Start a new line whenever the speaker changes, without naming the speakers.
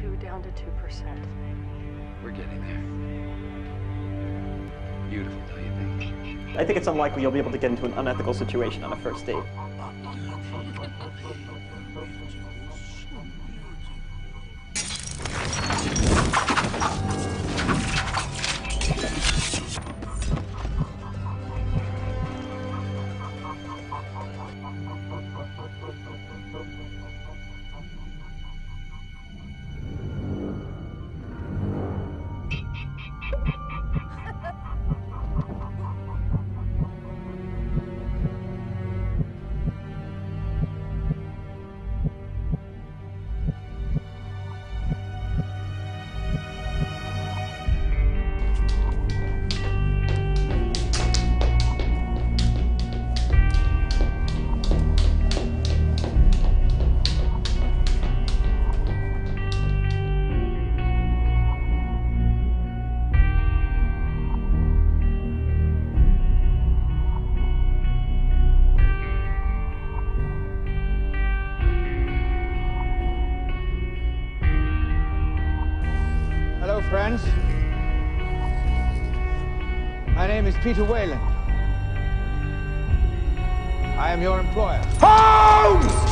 two down to 2%.
We're getting there. Beautiful, don't you think?
I think it's unlikely you'll be able to get into an unethical situation on a first date.
Friends. My name is Peter Whalen. I am your employer.
Holmes!